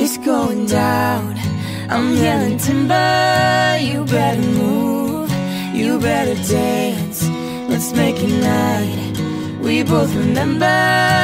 It's going down. I'm yelling timber. You better move. You better dance. Let's make it night. We both remember.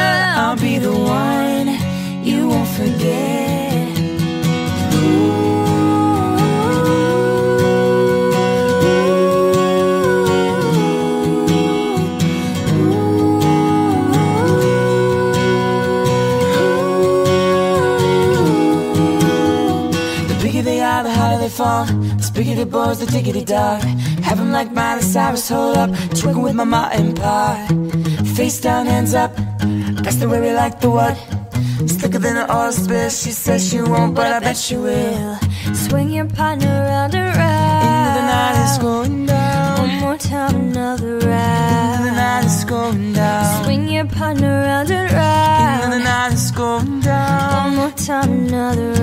The harder they. The bigger the boys, the diggity dog. Have 'em like Miley Cyrus, hold up. Twerking with my ma and pa. Face down, hands up. That's the way we like the what. Slicker than an oil spill. She says she won't, but I bet she will. Swing your partner round and round. Into the night is going down. One more time, another Into the round. night is going down. Swing your partner round and Into the round. night is going down. One more time, another The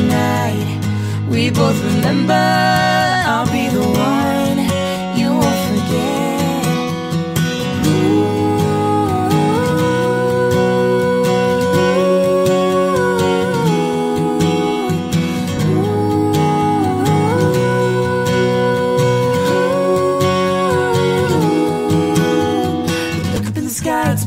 night. We both remember. I'll be the one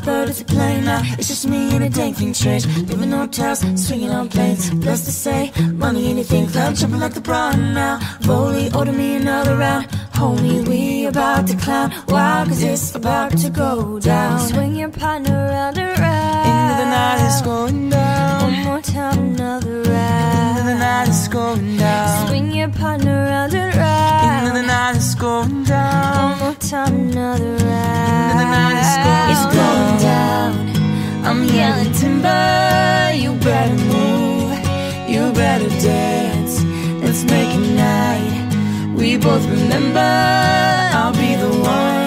bird, it's a plane now. It's just me and a thing change. Living on hotels, swinging on planes. Blessed to say, money, anything. Clown jumping like the brown now. Volley, order me another round. Homie, we about to clown. Wow, cause it's about to go down. Swing your partner round and round. Into the night is going down. One more time, another round. Into the round. night is going down. Swing your partner round and round. Into the round. night is going down. One more time, another Into Dance. Let's make a night. We both remember. I'll be the one